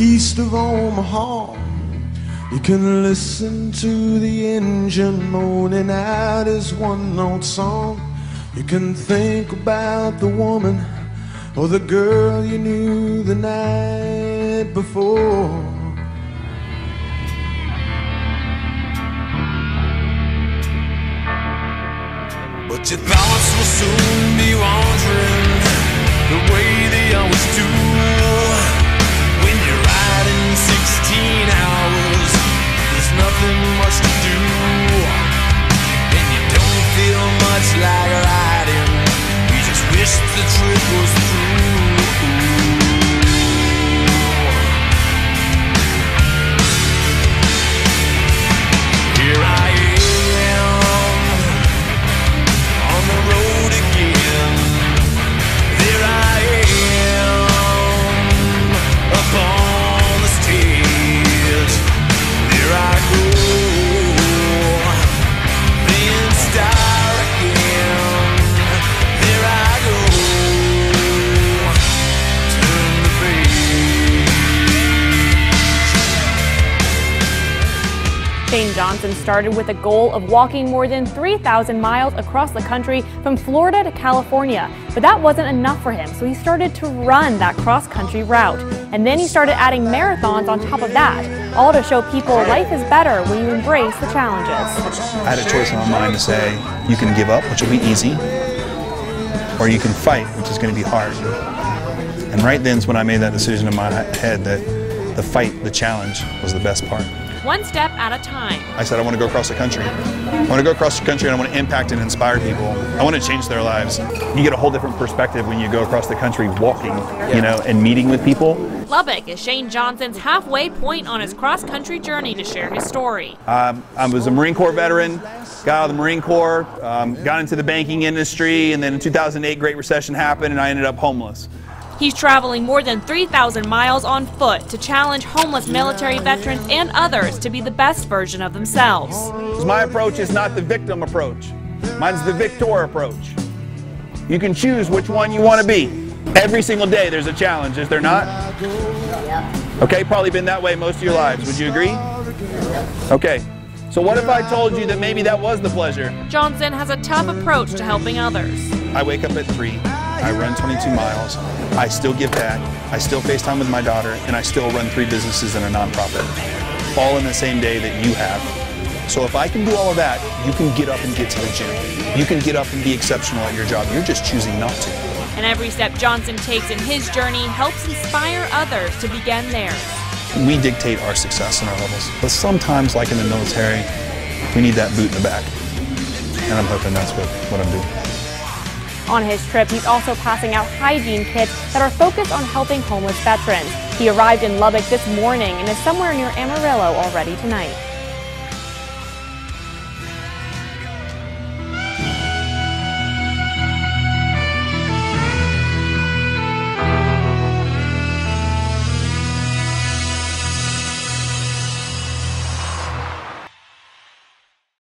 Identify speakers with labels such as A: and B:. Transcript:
A: of Omaha. You can listen to the engine moaning out his one note song. You can think about the woman or the girl you knew the night before. But your thoughts will soon be wandering the way they always do.
B: Shane Johnson started with a goal of walking more than 3,000 miles across the country from Florida to California. But that wasn't enough for him, so he started to run that cross country route. And then he started adding marathons on top of that, all to show people life is better when you embrace the challenges.
C: I had a choice in my mind to say, you can give up, which will be easy, or you can fight, which is going to be hard. And right then is when I made that decision in my head that the fight, the challenge, was the best part.
B: One step at a time.
C: I said, I want to go across the country. I want to go across the country and I want to impact and inspire people. I want to change their lives. You get a whole different perspective when you go across the country walking, you know, and meeting with people.
B: Lubbock is Shane Johnson's halfway point on his cross country journey to share his story.
C: Um, I was a Marine Corps veteran, got out of the Marine Corps, um, got into the banking industry, and then in 2008, Great Recession happened, and I ended up homeless.
B: He's traveling more than 3,000 miles on foot to challenge homeless military veterans and others to be the best version of themselves.
C: My approach is not the victim approach. Mine's the victor approach. You can choose which one you want to be. Every single day there's a challenge, is there not? Okay, probably been that way most of your lives. Would you agree? Okay. So what if I told you that maybe that was the pleasure?
B: Johnson has a tough approach to helping others.
C: I wake up at 3, I run 22 miles, I still give back, I still FaceTime with my daughter, and I still run three businesses and a nonprofit. All in the same day that you have. So if I can do all of that, you can get up and get to the gym. You can get up and be exceptional at your job. You're just choosing not to.
B: And every step Johnson takes in his journey helps inspire others to begin theirs.
C: We dictate our success in our levels. But sometimes, like in the military, we need that boot in the back. And I'm hoping that's what, what I'm doing.
B: On his trip, he's also passing out hygiene kits that are focused on helping homeless veterans. He arrived in Lubbock this morning and is somewhere near Amarillo already tonight.